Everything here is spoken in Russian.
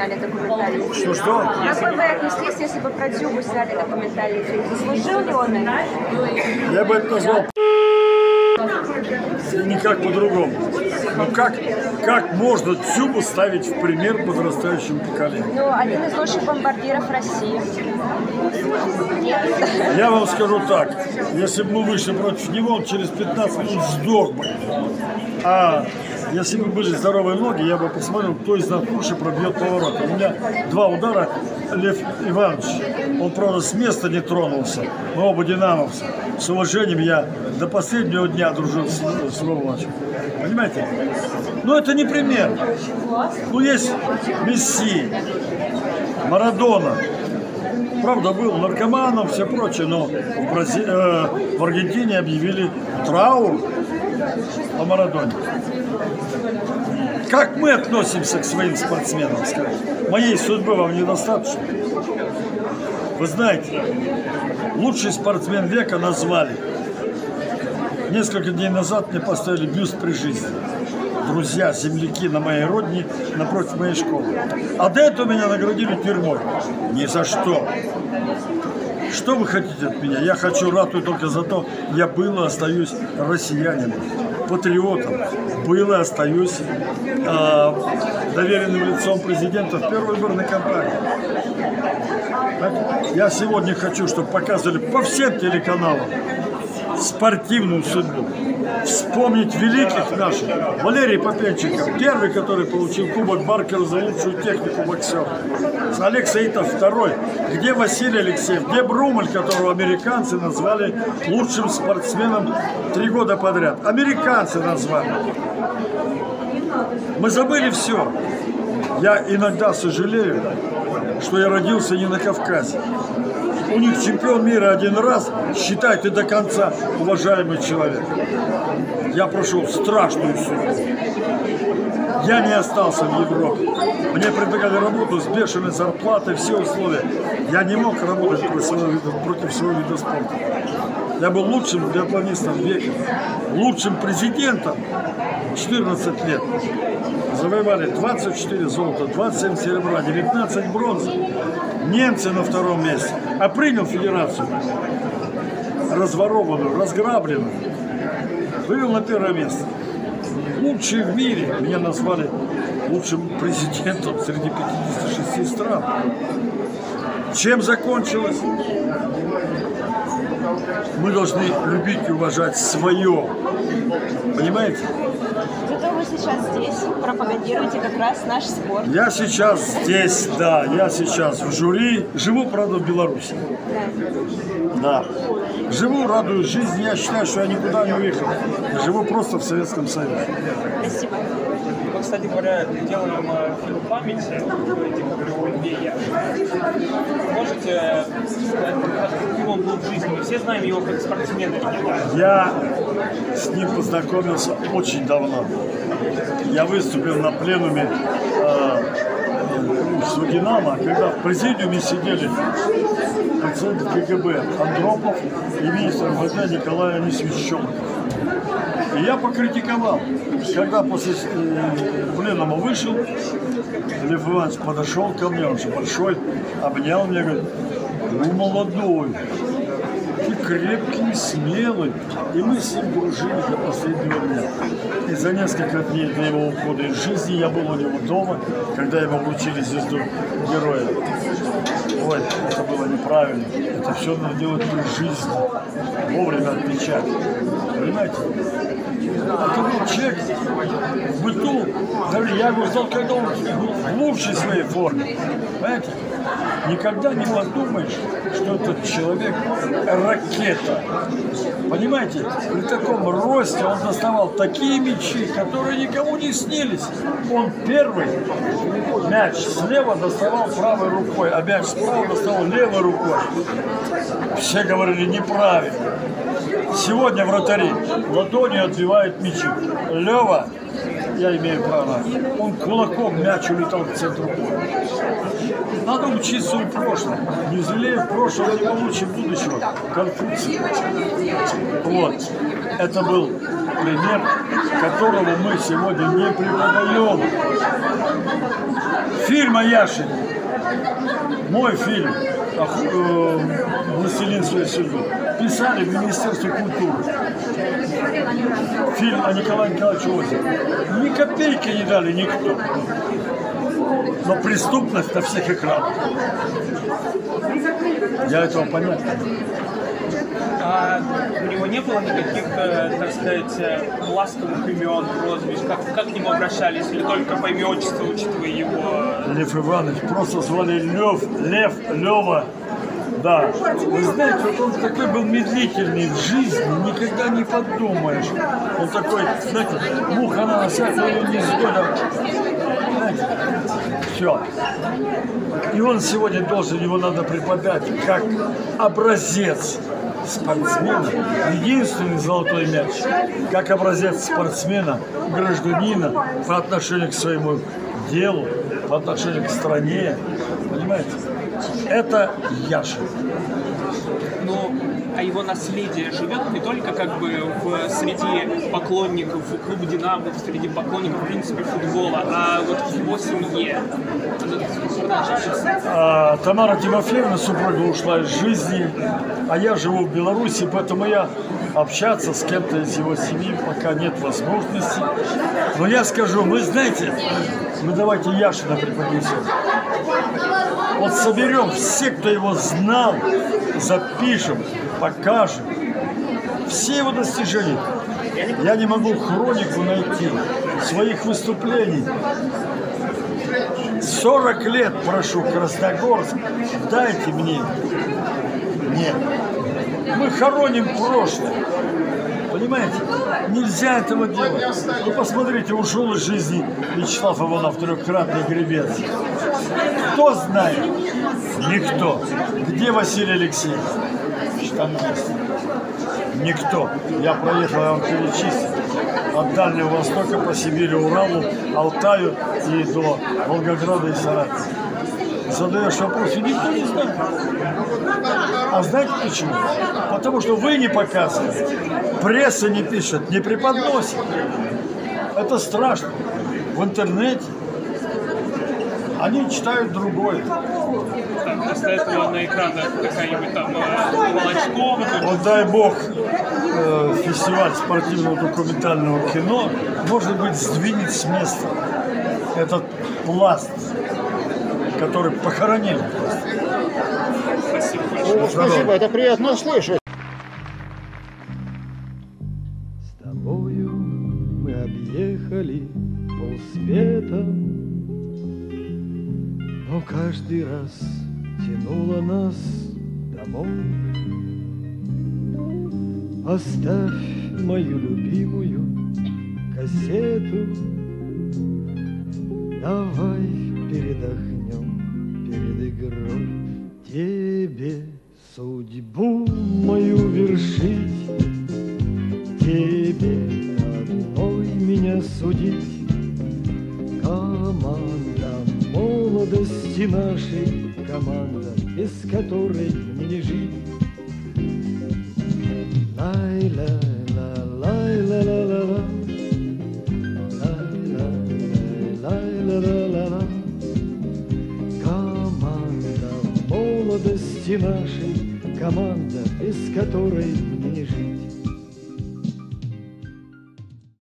сняли документальный фильм? Что-что? Как бы вы отнеслись, если бы про Дзюбу сняли документальный фильм? Заслужил ли он это? Я бы это назвал никак по-другому. Но как, как можно Дзюбу ставить в пример подрастающему поколению? Ну, один из лучших бомбардиров России. Я вам скажу так, если бы мы вышли против него, он через 15 минут сдох бы. А если бы были здоровые ноги, я бы посмотрел, кто из нас лучше пробьет поворот. У меня два удара Лев Иванович. Он, правда, с места не тронулся. Мы оба динамовцы. С уважением я до последнего дня дружил с, с Львом Ивановичем. Понимаете? Но это не пример. Ну, есть Месси, Марадона. Правда, был наркоманом, все прочее, но в, Брази- э, в Аргентине объявили траур по Марадоне. Как мы относимся к своим спортсменам, скажите? Моей судьбы вам недостаточно? Вы знаете, лучший спортсмен века назвали. Несколько дней назад мне поставили бюст при жизни. Друзья, земляки на моей родине напротив моей школы. А до этого меня наградили тюрьмой. Ни за что. Что вы хотите от меня? Я хочу ратую только за то, я был и остаюсь россиянином, патриотом. Был и остаюсь э, доверенным лицом президента в первой выборной кампании. Понимаете? Я сегодня хочу, чтобы показывали по всем телеканалам спортивную судьбу. Вспомнить великих наших. Валерий Попенчиков, первый, который получил кубок Баркера за лучшую технику боксера. Олег Саитов второй. Где Василий Алексеев? Где Брумель, которого американцы назвали лучшим спортсменом три года подряд? Американцы назвали. Мы забыли все. Я иногда сожалею, что я родился не на Кавказе. У них чемпион мира один раз, считай ты до конца уважаемый человек. Я прошел страшную судьбу. Я не остался в Европе. Мне предлагали работу с бешеной зарплатой, все условия. Я не мог работать против своего вида, против своего вида спорта. Я был лучшим биатлонистом века, лучшим президентом 14 лет. Завоевали 24 золота, 27 серебра, 19 бронзы. Немцы на втором месте. А принял федерацию разворованную, разграбленную. Вывел на первое место. Лучший в мире. Меня назвали лучшим президентом среди 56 стран. Чем закончилось? Мы должны любить и уважать свое. Понимаете? Сейчас здесь пропагандируете как раз наш спорт. Я сейчас здесь, да, я сейчас в жюри. Живу, правда, в Беларуси. Да. Живу, радуюсь жизни. Я считаю, что я никуда не уехал. Я живу просто в Советском Союзе. Спасибо. Мы, кстати говоря, делаем э, фильм памяти, как его Льве. Можете сказать, как- каким он был в жизни? Мы все знаем его как спортсмена. Я с ним познакомился очень давно. Я выступил на пленуме э, Динамо, когда в президиуме сидели президент КГБ Андропов и министр МВД Николай Анисович. И я покритиковал. Когда после э, пленума вышел, Лев Иванович подошел ко мне, он же большой, обнял меня, говорит, ну молодой, крепкий, смелый. И мы с ним дружили до последнего дня. И за несколько дней до его ухода из жизни я был у него дома, когда ему вручили звезду героя. Ой, было неправильно. Это все надо делать при жизни. Вовремя отмечать. Понимаете? Это был человек в быту. Я его знал, когда он в лучшей своей форме. Понимаете? Никогда не подумаешь, что этот человек ракета. Понимаете, при таком росте он доставал такие мячи, которые никому не снились. Он первый мяч слева доставал правой рукой, а мяч справа доставал левой рукой. Все говорили неправильно. Сегодня вратари ладонью отбивают мячи. Лева, я имею право, он кулаком мяч улетал в центр поля. Надо учиться у прошлого. Не жалея прошлого, не получим будущего. Конфуций. Вот. Это был пример, которого мы сегодня не преподаем. Фильм о Яшине. Мой фильм «Властелин своей судьбы» писали в Министерстве культуры. Фильм о Николае Николаевиче Озере. Ни копейки не дали никто. Но преступность на всех экранах. Я этого понять. А у него не было никаких, э, так сказать, э, ласковых имен, прозвищ? Как, как к нему обращались? Или только по имени отчеству, учитывая его? Лев Иванович просто звали Лев, Лев, Лева. Да. Вы знаете, вот он такой был медлительный в жизни, никогда не подумаешь. Он такой, знаете, муха на всякую не сгода. Знаете, все. И он сегодня должен, его надо преподать как образец спортсмена, единственный золотой мяч, как образец спортсмена, гражданина по отношению к своему делу, по отношению к стране. Понимаете? Это Яшин. Ну, а его наследие живет не только как бы в среди поклонников клуба «Динамо», среди поклонников, в принципе, футбола, а вот в его семье. А, Тамара Тимофеевна, супруга, ушла из жизни, а я живу в Беларуси, поэтому я общаться с кем-то из его семьи пока нет возможности. Но я скажу, вы знаете, мы давайте Яшина преподнесем. Вот соберем все, кто его знал, запишем, покажем. Все его достижения. Я не могу хронику найти своих выступлений. 40 лет прошу Красногорск, дайте мне. Нет. Мы хороним прошлое. Понимаете? Нельзя этого делать. Ну, посмотрите, ушел из жизни Вячеслав Иванов, трехкратный гребец. Кто знает? Никто. Где Василий Алексеевич? Штаны есть. Никто. Я проехал, я вам перечислил. От Дальнего Востока по Сибири, Уралу, Алтаю и до Волгограда и Саратова. Задаешь вопрос, и никто не знает. А знаете почему? Потому что вы не показываете, пресса не пишет, не преподносит. Это страшно. В интернете они читают другое. Там, вместо этого на экранах какая-нибудь там э, Волочкова, тут Вот дай бог э, фестиваль спортивного документального кино, может быть, сдвинет с места этот пласт, который похоронили. спасибо большое. О, спасибо, это приятно слышать. С тобою мы объехали полсвета, Но каждый раз тянуло нас домой. Оставь мою любимую кассету, Давай передохнем игрой. Тебе судьбу мою вершить, Тебе одной меня судить. Команда молодости нашей, Команда, без которой мне не жить. Нашей, Команда, без которой не жить.